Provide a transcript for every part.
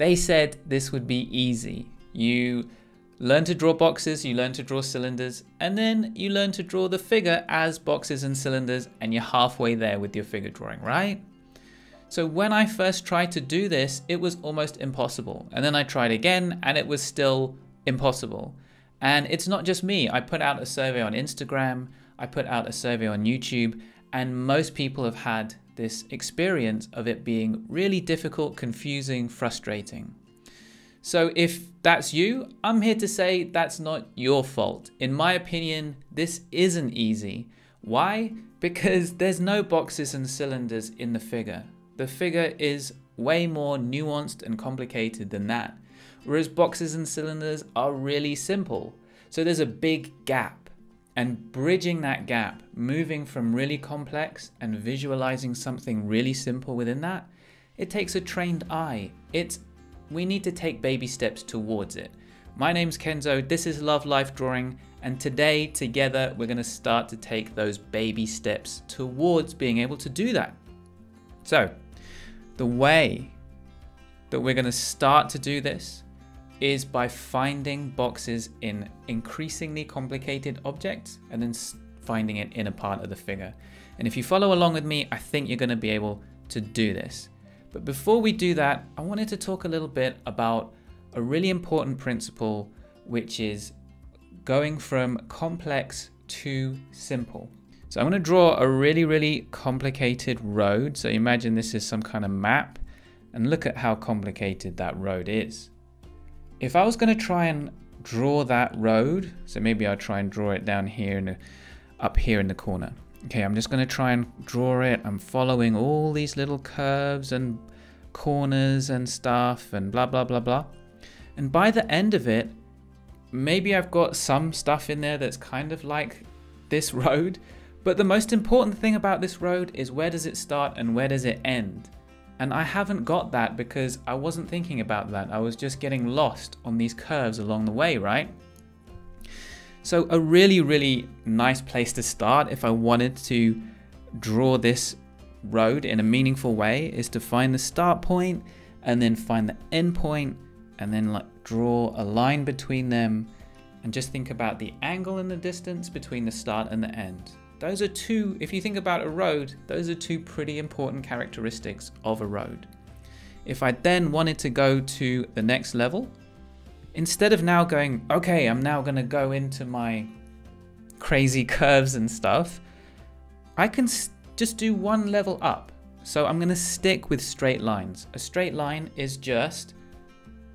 They said this would be easy. You learn to draw boxes, you learn to draw cylinders, and then you learn to draw the figure as boxes and cylinders, and you're halfway there with your figure drawing, right? So when I first tried to do this, it was almost impossible. And then I tried again, and it was still impossible. And it's not just me. I put out a survey on Instagram, I put out a survey on YouTube, and most people have had this experience of it being really difficult, confusing, frustrating. So if that's you, I'm here to say that's not your fault. In my opinion, this isn't easy. Why? Because there's no boxes and cylinders in the figure. The figure is way more nuanced and complicated than that. Whereas boxes and cylinders are really simple. So there's a big gap. And bridging that gap, moving from really complex and visualizing something really simple within that, it takes a trained eye. It's we need to take baby steps towards it. My name's Kenzo, this is Love Life Drawing, and today together we're going to start to take those baby steps towards being able to do that. So, the way that we're going to start to do this is by finding boxes in increasingly complicated objects and then finding it in a part of the figure. And if you follow along with me, I think you're going to be able to do this. But before we do that, I wanted to talk a little bit about a really important principle, which is going from complex to simple. So I'm to draw a really, really complicated road. So imagine this is some kind of map and look at how complicated that road is. If I was going to try and draw that road, so maybe I'll try and draw it down here and up here in the corner. Okay, I'm just going to try and draw it. I'm following all these little curves and corners and stuff and blah, blah, blah, blah. And by the end of it, maybe I've got some stuff in there that's kind of like this road. But the most important thing about this road is where does it start and where does it end? And I haven't got that because I wasn't thinking about that. I was just getting lost on these curves along the way, right? So a really, really nice place to start if I wanted to draw this road in a meaningful way is to find the start point and then find the end point and then like draw a line between them and just think about the angle and the distance between the start and the end. Those are two, if you think about a road, those are two pretty important characteristics of a road. If I then wanted to go to the next level, instead of now going, okay, I'm now going to go into my crazy curves and stuff, I can just do one level up. So I'm going to stick with straight lines. A straight line is just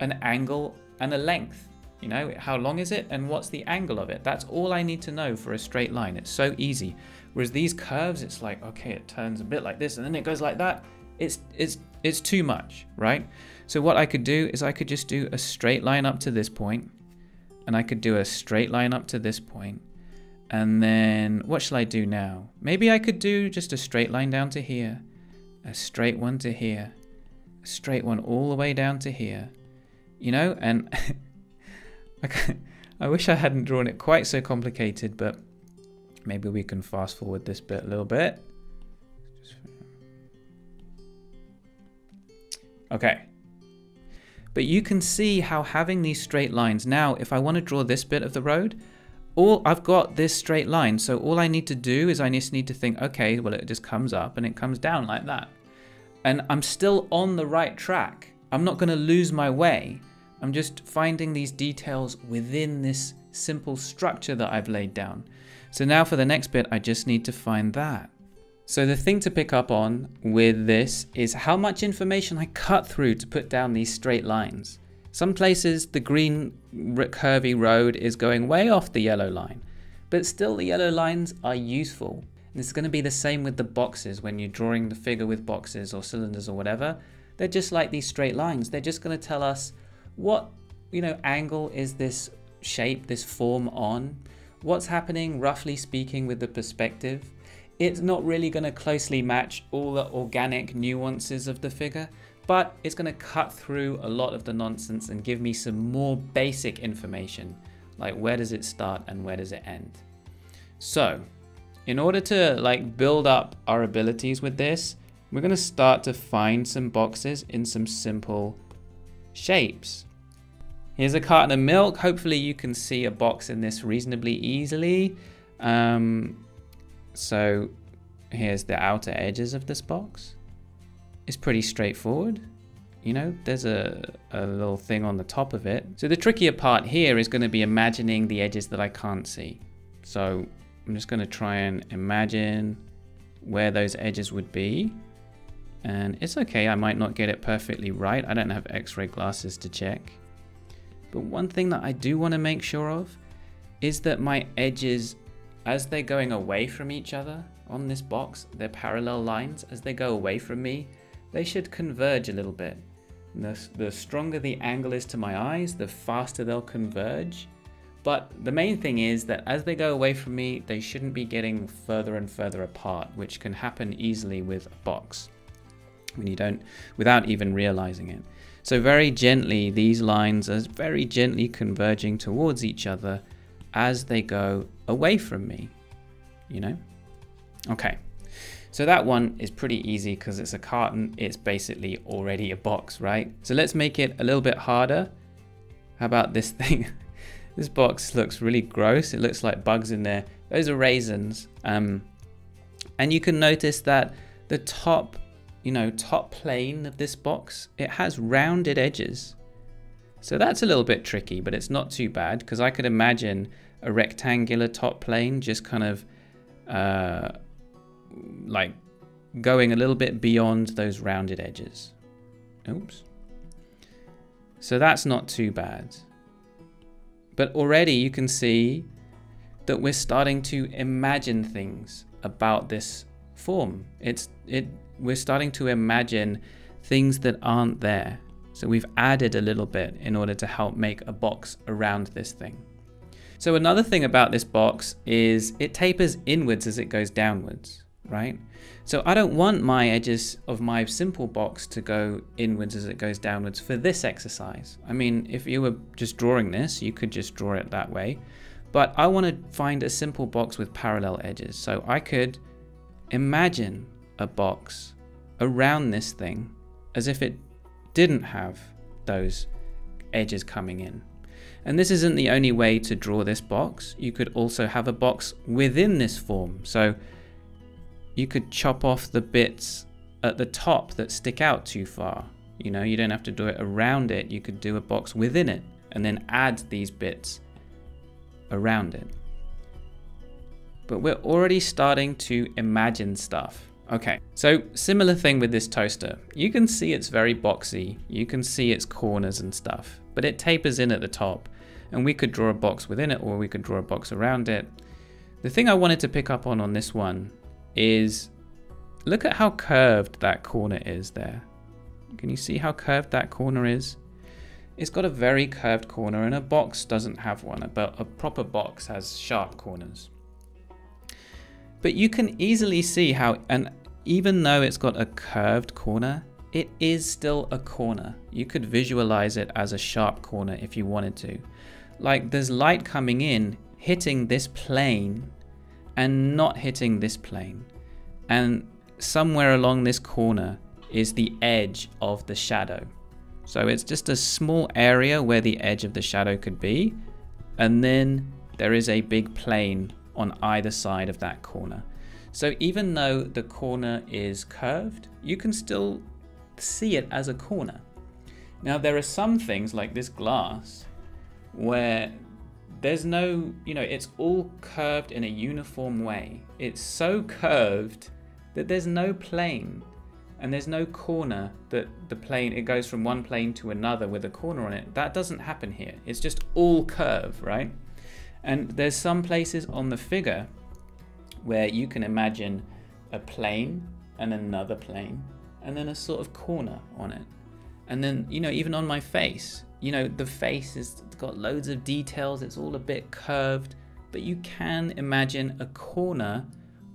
an angle and a length. You know, how long is it and what's the angle of it? That's all I need to know for a straight line. It's so easy. Whereas these curves, it's like, okay, it turns a bit like this and then it goes like that. It's, it's, it's too much, right? So what I could do is I could just do a straight line up to this point, and I could do a straight line up to this point, and then what shall I do now? Maybe I could do just a straight line down to here, a straight one to here, a straight one all the way down to here, you know, and I wish I hadn't drawn it quite so complicated, but maybe we can fast forward this bit a little bit. Okay, but you can see how having these straight lines, now if I want to draw this bit of the road, all I've got this straight line. So all I need to do is I just need to think, okay, well, it just comes up and it comes down like that. And I'm still on the right track. I'm not going to lose my way. I'm just finding these details within this simple structure that I've laid down. So now for the next bit, I just need to find that. So the thing to pick up on with this is how much information I cut through to put down these straight lines. Some places the green curvy road is going way off the yellow line, but still the yellow lines are useful. And it's going to be the same with the boxes when you're drawing the figure with boxes or cylinders or whatever. They're just like these straight lines. They're just going to tell us what, you know, angle is this shape, this form on? What's happening roughly speaking with the perspective? It's not really going to closely match all the organic nuances of the figure, but it's going to cut through a lot of the nonsense and give me some more basic information, like where does it start and where does it end. So, in order to like build up our abilities with this, we're going to start to find some boxes in some simple shapes. Here's a carton of milk. Hopefully you can see a box in this reasonably easily. Um, so here's the outer edges of this box. It's pretty straightforward. You know, there's a, a little thing on the top of it. So the trickier part here is going to be imagining the edges that I can't see. So I'm just going to try and imagine where those edges would be. And it's okay, I might not get it perfectly right. I don't have x-ray glasses to check. But one thing that I do want to make sure of is that my edges, as they're going away from each other on this box, they're parallel lines, as they go away from me, they should converge a little bit. The, the stronger the angle is to my eyes, the faster they'll converge. But the main thing is that as they go away from me, they shouldn't be getting further and further apart, which can happen easily with a box when you don't, without even realizing it. So very gently, these lines are very gently converging towards each other as they go away from me, you know? Okay, so that one is pretty easy because it's a carton. It's basically already a box, right? So let's make it a little bit harder. How about this thing? this box looks really gross. It looks like bugs in there. Those are raisins. Um, and you can notice that the top you know, top plane of this box, it has rounded edges. So that's a little bit tricky, but it's not too bad because I could imagine a rectangular top plane just kind of uh, like going a little bit beyond those rounded edges. Oops. So that's not too bad. But already you can see that we're starting to imagine things about this form. It's it we're starting to imagine things that aren't there. So we've added a little bit in order to help make a box around this thing. So another thing about this box is it tapers inwards as it goes downwards, right? So I don't want my edges of my simple box to go inwards as it goes downwards for this exercise. I mean, if you were just drawing this, you could just draw it that way. But I want to find a simple box with parallel edges. So I could imagine a box around this thing as if it didn't have those edges coming in. And this isn't the only way to draw this box. You could also have a box within this form. So you could chop off the bits at the top that stick out too far. You know, you don't have to do it around it. You could do a box within it and then add these bits around it. But we're already starting to imagine stuff. Okay, so similar thing with this toaster. You can see it's very boxy. You can see its corners and stuff, but it tapers in at the top and we could draw a box within it or we could draw a box around it. The thing I wanted to pick up on on this one is look at how curved that corner is there. Can you see how curved that corner is? It's got a very curved corner and a box doesn't have one, but a proper box has sharp corners. But you can easily see how, and even though it's got a curved corner, it is still a corner. You could visualize it as a sharp corner if you wanted to. Like there's light coming in, hitting this plane and not hitting this plane. And somewhere along this corner is the edge of the shadow. So it's just a small area where the edge of the shadow could be. And then there is a big plane on either side of that corner. So even though the corner is curved, you can still see it as a corner. Now there are some things like this glass where there's no, you know, it's all curved in a uniform way. It's so curved that there's no plane and there's no corner that the plane, it goes from one plane to another with a corner on it. That doesn't happen here. It's just all curve, right? And there's some places on the figure where you can imagine a plane and another plane and then a sort of corner on it. And then, you know, even on my face, you know, the face has got loads of details, it's all a bit curved, but you can imagine a corner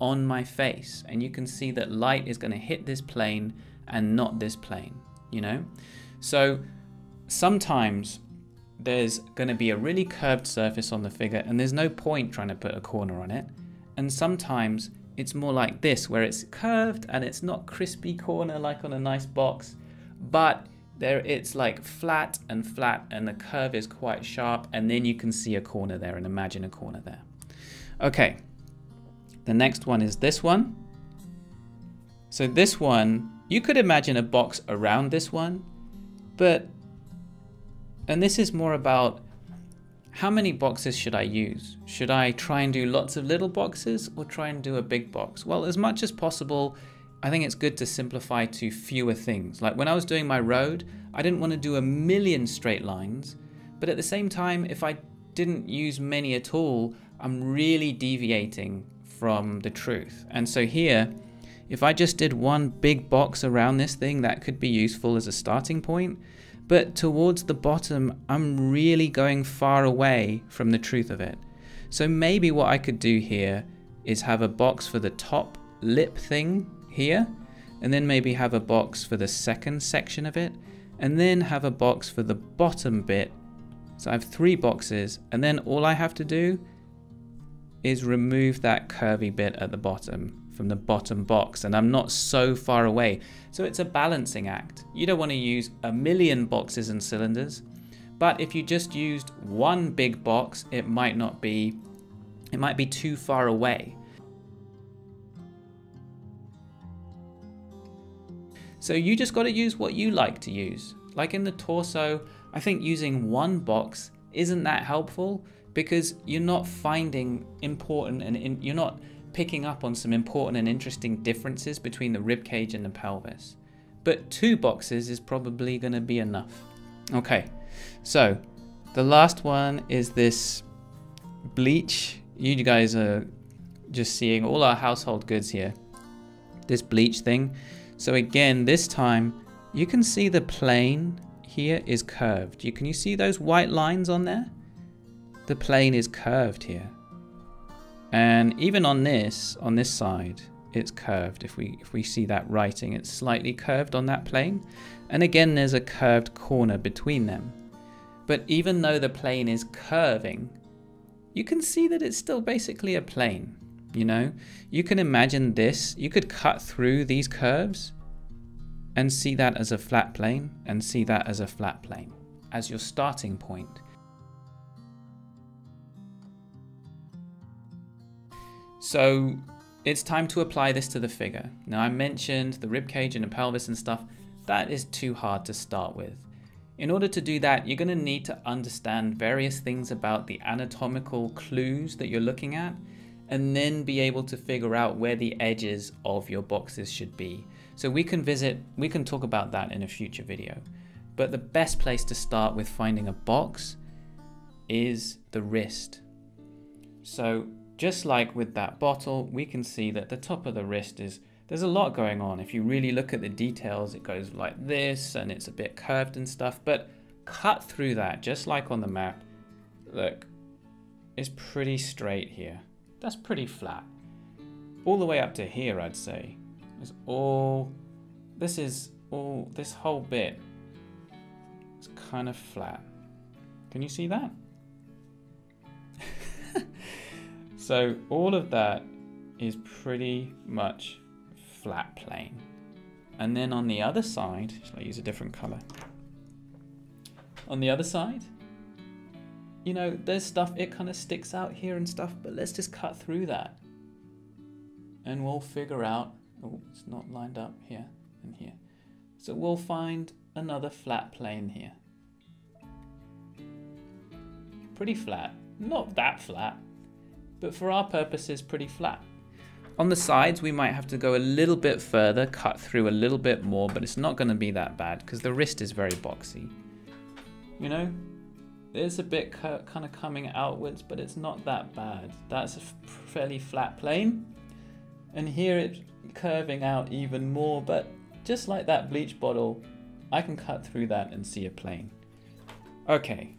on my face and you can see that light is going to hit this plane and not this plane, you know? So sometimes there's going to be a really curved surface on the figure and there's no point trying to put a corner on it. And sometimes it's more like this where it's curved and it's not crispy corner like on a nice box, but there it's like flat and flat and the curve is quite sharp and then you can see a corner there and imagine a corner there. Okay, the next one is this one. So this one, you could imagine a box around this one, but, and this is more about how many boxes should I use? Should I try and do lots of little boxes or try and do a big box? Well, as much as possible, I think it's good to simplify to fewer things. Like when I was doing my road, I didn't want to do a million straight lines, but at the same time, if I didn't use many at all, I'm really deviating from the truth. And so here, if I just did one big box around this thing, that could be useful as a starting point. But towards the bottom, I'm really going far away from the truth of it. So maybe what I could do here is have a box for the top lip thing here, and then maybe have a box for the second section of it, and then have a box for the bottom bit. So I have three boxes, and then all I have to do is remove that curvy bit at the bottom from the bottom box and I'm not so far away. So it's a balancing act. You don't want to use a million boxes and cylinders, but if you just used one big box, it might not be, it might be too far away. So you just got to use what you like to use. Like in the torso, I think using one box isn't that helpful because you're not finding important and in, you're not picking up on some important and interesting differences between the rib cage and the pelvis. But two boxes is probably going to be enough. Okay, so the last one is this bleach. You guys are just seeing all our household goods here. This bleach thing. So again, this time you can see the plane here is curved. You Can you see those white lines on there? The plane is curved here. And even on this, on this side, it's curved. If we, if we see that writing, it's slightly curved on that plane. And again, there's a curved corner between them. But even though the plane is curving, you can see that it's still basically a plane. You know, you can imagine this, you could cut through these curves and see that as a flat plane and see that as a flat plane as your starting point. So it's time to apply this to the figure. Now I mentioned the rib cage and the pelvis and stuff, that is too hard to start with. In order to do that, you're going to need to understand various things about the anatomical clues that you're looking at and then be able to figure out where the edges of your boxes should be. So we can visit, we can talk about that in a future video. But the best place to start with finding a box is the wrist. So just like with that bottle, we can see that the top of the wrist is, there's a lot going on. If you really look at the details, it goes like this and it's a bit curved and stuff, but cut through that, just like on the map, look, it's pretty straight here. That's pretty flat. All the way up to here, I'd say, is all, this is all, this whole bit is kind of flat. Can you see that? So all of that is pretty much flat plane. And then on the other side, shall I use a different color? On the other side, you know, there's stuff, it kind of sticks out here and stuff, but let's just cut through that. And we'll figure out, oh, it's not lined up here and here. So we'll find another flat plane here. Pretty flat, not that flat, but for our purposes pretty flat. On the sides, we might have to go a little bit further, cut through a little bit more, but it's not going to be that bad because the wrist is very boxy. You know, there's a bit kind of coming outwards, but it's not that bad. That's a fairly flat plane. And here it's curving out even more, but just like that bleach bottle, I can cut through that and see a plane. Okay,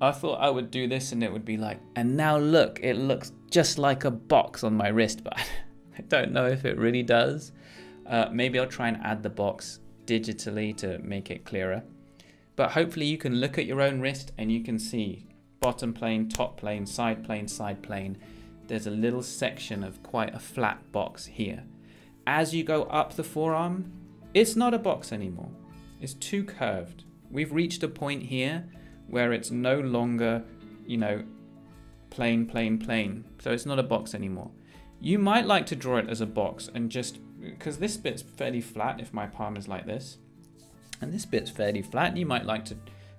I thought I would do this and it would be like, and now look, it looks just like a box on my wrist, but I don't know if it really does. Uh, maybe I'll try and add the box digitally to make it clearer. But hopefully you can look at your own wrist and you can see bottom plane, top plane, side plane, side plane. There's a little section of quite a flat box here. As you go up the forearm, It's not a box anymore. It's too curved. We've reached a point here where it's no longer, you know, plane, plane, plane. So it's not a box anymore. You might like to draw it as a box and just, because this bit's fairly flat if my palm is like this, and this bit's fairly flat, you might like to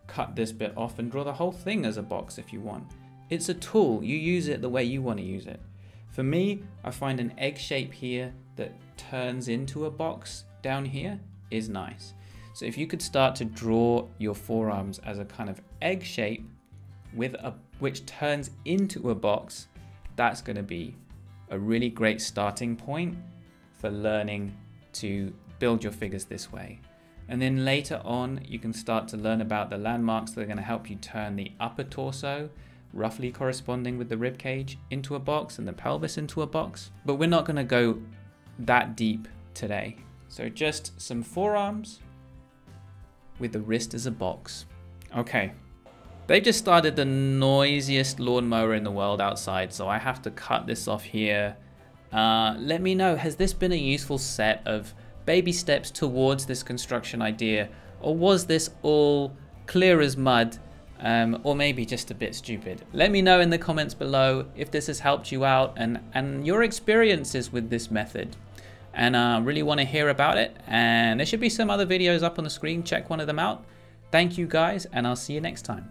cut this bit off and draw the whole thing as a box if you want. It's a tool, you use it the way you want to use it. For me, I find an egg shape here that turns into a box down here is nice. So if you could start to draw your forearms as a kind of egg shape with a which turns into a box, that's going to be a really great starting point for learning to build your figures this way. And then later on, you can start to learn about the landmarks that are going to help you turn the upper torso, roughly corresponding with the rib cage, into a box and the pelvis into a box. But we're not going to go that deep today. So just some forearms with the wrist as a box. Okay. They've just started the noisiest lawnmower in the world outside, so I have to cut this off here. Uh, let me know, has this been a useful set of baby steps towards this construction idea? Or was this all clear as mud? Um, or maybe just a bit stupid. Let me know in the comments below if this has helped you out and, and your experiences with this method and uh, really want to hear about it. And there should be some other videos up on the screen. Check one of them out. Thank you guys, and I'll see you next time.